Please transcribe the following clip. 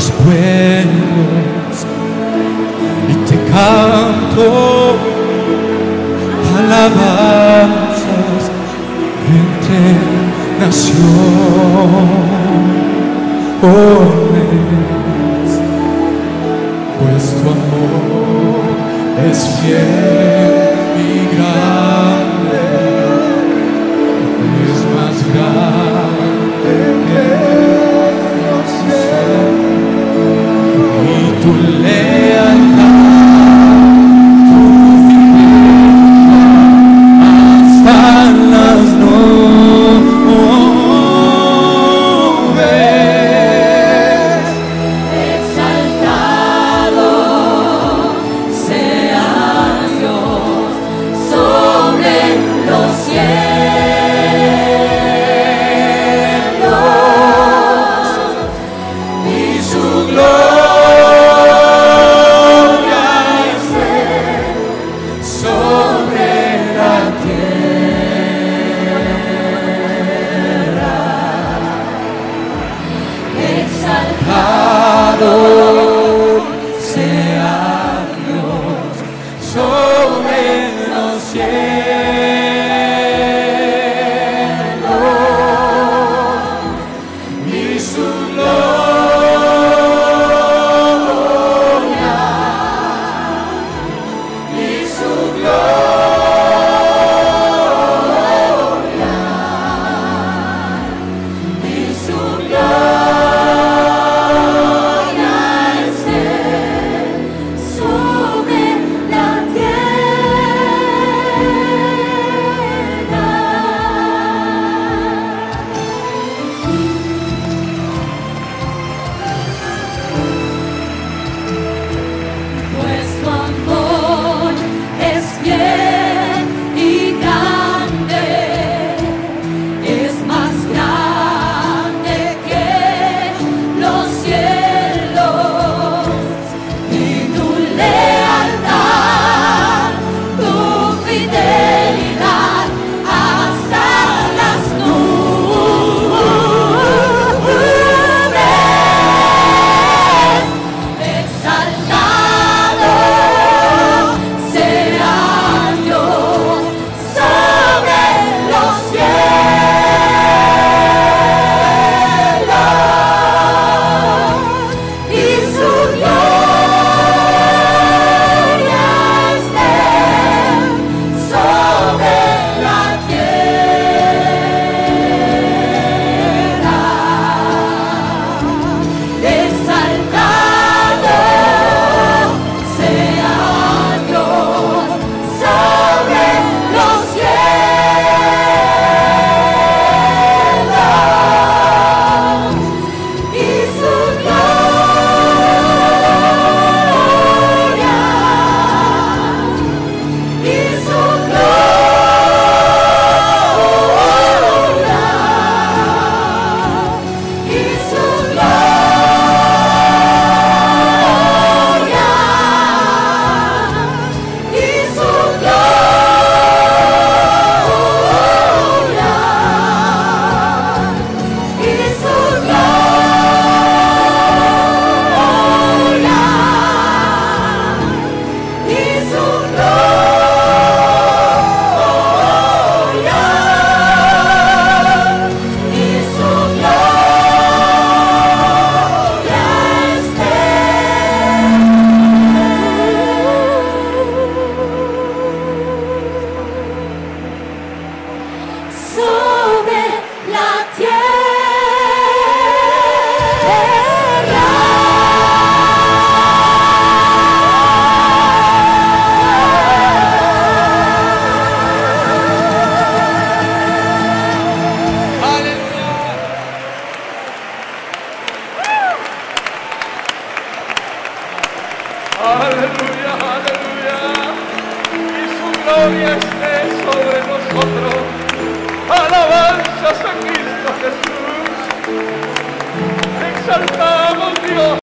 los pueblos y te canto alabanzas entre naciones, oh, pues tu amor es fiel y grande. gloria esté sobre nosotros. Alabanzas a Cristo Jesús. Exaltamos Dios.